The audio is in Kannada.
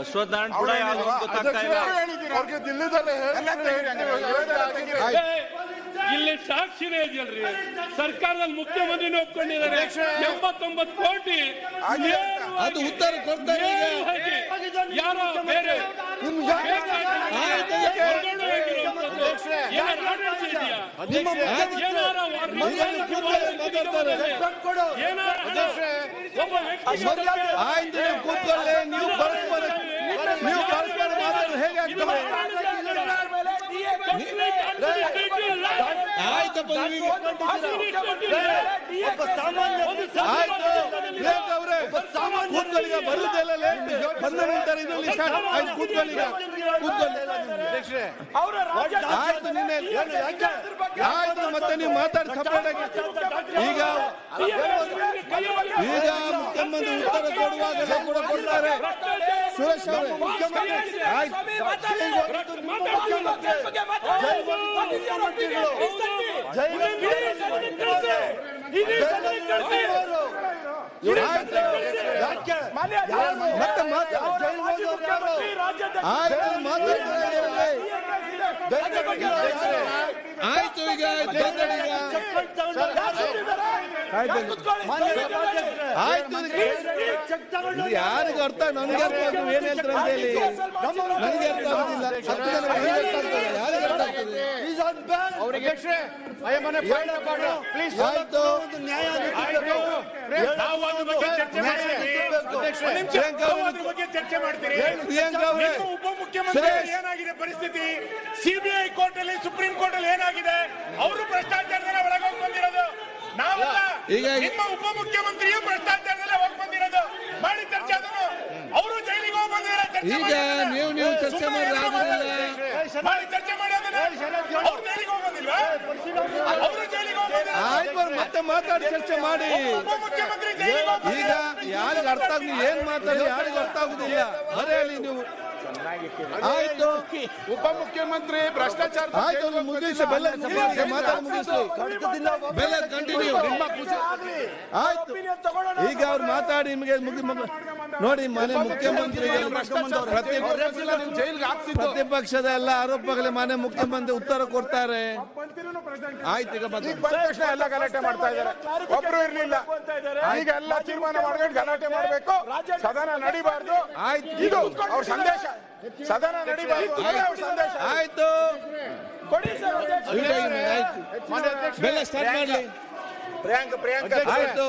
ಅಶ್ವತ್ಥನಾರಾಯಣ ಕೂಡ ಯಾವ್ದು ಗೊತ್ತಾಗ್ತಾ ಇಲ್ಲ ಅವ್ರಿಗೆ ದಿಲ್ಲಿದಲ್ಲೇ ಇಲ್ಲಿ ಸಾಕ್ಷಿನೇ ಇದೆಯಲ್ರಿ. ಸರ್ಕಾರದಲ್ಲಿ ಮುಖ್ಯಮಂತ್ರಿ ಒಪ್ಕೊಂಡಿದ್ದಾರೆ. ಎಂಬತ್ತೊಂಬತ್ತು ಕೋಟಿ ಅದು ಉತ್ತರ ಕೊಡ್ತಾರೆ ಯಾರೋ ಬೇರೆ ಕೂತ್ಕೊಳ್ಳಿ, ನೀವು ಪರಸ್ಪರ ನೀವು ಪರಸ್ಪರ ಮಾತಾಡೋದು ಹೇಗೆ ಆಗ್ತದೆ? ಆಯ್ತಪ್ಪ ಒಬ್ಬ ಆಯ್ತು ಪ್ರಿಯಾಂಕ ಅವರೇ. ಕೂತ್ಕೊಳ್ಳಿ ಈಗ ಬರುದೆಲ್ಲ ಲೇಟ್. ಬಂದ ನಂತರ ಇದರಲ್ಲಿ ಸ್ಟಾರ್ಟ್. ಆಯ್ತು ಕೂತ್ಕೊಳ್ಳಿ ಈಗ ಕೂತ್ಕೊಳ್ಳಿ ಆಯ್ತು ನಿನ್ನೆ ಆಯ್ತು ಮತ್ತೆ ನೀವು ಮಾತಾಡಿ ಸಪೋರ್ಟ್ ಆಗಿ. ಈಗ ಈಗ ಮುಖ್ಯಮಂತ್ರಿ ಉತ್ತರ ಕೊಡುವಾಗಲೇ ಕೂಡ ಕೊಡ್ತಾರೆ. ಸುರೇಶ್ ಅವರೇ ಮುಖ್ಯಮಂತ್ರಿ ಆಯ್ತು ಆಯ್ತು. ಮತ್ತೆ ಮಾತಾಡಿ. ಆಯ್ತು ಈಗ. ಆಯ್ತು ಯಾರಿಗೂ ಅರ್ಥ ನನಗೆ ಅರ್ಥ ಏನ್ ಹೇಳ್ತಾರೆ ಅಂತ ಹೇಳಿ ನನಗೆ ಅರ್ಥ ಆಗುದಿಲ್ಲ ಹತ್ತು ಜನ ನನಗೆ ಅರ್ಥ ಆಗ್ತದೆ ಯಾರಿಗೆ ಅರ್ಥ ಆಗ್ತದೆ ಅವರಿಗೆ ಚರ್ಚೆ ಮಾಡ್ತೀರಿ. ಉಪಮುಖ್ಯಮಂತ್ರಿ ಏನಾಗಿದೆ ಪರಿಸ್ಥಿತಿ? ಸಿಬಿಐ ಕೋರ್ಟ್ ಅಲ್ಲಿ ಸುಪ್ರೀಂ ಕೋರ್ಟ್ ಅಲ್ಲಿ ಏನಾಗಿದೆ? ಅವರು ಭ್ರಷ್ಟಾಚಾರದಲ್ಲಿ ಒಳಗೆ ಹೋಗಿ ಬಂದಿರೋದು. ನಾವಲ್ಲ. ನಿಮ್ಮ ಉಪಮುಖ್ಯಮಂತ್ರಿಯು ಭ್ರಷ್ಟಾಚಾರದಲ್ಲಿ ಹೋಗಿ ಬಂದಿರೋದು. ಮಾಡಿ ಚರ್ಚೆ ಅದನ್ನು. ಅವರು ಜೈಲಿಗೆ ಹೋಗಿ ಬಂದಿರೋ ಚರ್ಚೆ ನೀವು ನೀವು ಚರ್ಚೆ ಮಾಡಿ ಮತ್ತೆ ಮಾತಾಡಿ ಚರ್ಚೆ ಮಾಡಿ. ಈಗ ಯಾರಿಗ ಅರ್ಥ ಆಗುದು ಏನ್ ಮಾತಾಡಿ ಯಾರಿಗೂ ಅರ್ಥ ಆಗುದಿಲ್ಲ. ಬರೆಯಲಿ ನೀವು ಆಯ್ತು. ಉಪಮುಖ್ಯಮಂತ್ರಿ ಭ್ರಷ್ಟಾಚಾರ ಆಯ್ತು ಮುಗಿಸಿ ಬೆಲ್ಲ ಮುಗಿಸಿ ಮಾತಾಡಿ ಮುಗಿಸಿ. ಬೆಲ್ಲ ಕಂಟಿನ್ಯೂ ಆಯ್ತು. ಈಗ ಅವ್ರು ಮಾತಾಡಿ ನಿಮಗೆ ಮುಗಿ ನೋಡಿ ಮನೆ ಮುಖ್ಯಮಂತ್ರಿ ಪ್ರತಿಪಕ್ಷದ ಎಲ್ಲ ಆರೋಪಗಳಿಗೆ ಮನೆ ಮುಖ್ಯಮಂತ್ರಿ ಉತ್ತರ ಕೊಡ್ತಾರೆ. ಆಯ್ತು ಈಗ ತಕ್ಷಣ ಎಲ್ಲ ಗಲಾಟೆ ಮಾಡ್ತಾ ಇದ್ದಾರೆ. ಒಬ್ರು ಇರ್ಲಿಲ್ಲ. ಈಗ ಎಲ್ಲ ತೀರ್ಮಾನ ಮಾಡ್ಕೊಂಡು ಗಲಾಟೆ ಮಾಡ್ಬೇಕು. ಸದನ ನಡಿಬಾರ್ದು. ಆಯ್ತು. ಇದು ಅವ್ರ ಸಂದೇಶ. ಸದನ ನಡಿಬಾರ್ದು ಸಂದೇಶ. ಆಯ್ತು. ಕೊಡಿ ಆಯ್ತು. ಬೆಲ್ಲ ಸ್ಟಾರ್ಟ್ ಮಾಡ್ಲಿ. ಪ್ರಿಯಾಂಕ ಪ್ರಿಯಾಂಕ. ಆಯ್ತು.